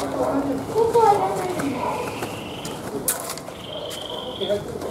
ここはがなるんだ。